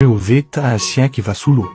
José tá un chien qui va sous l'eau.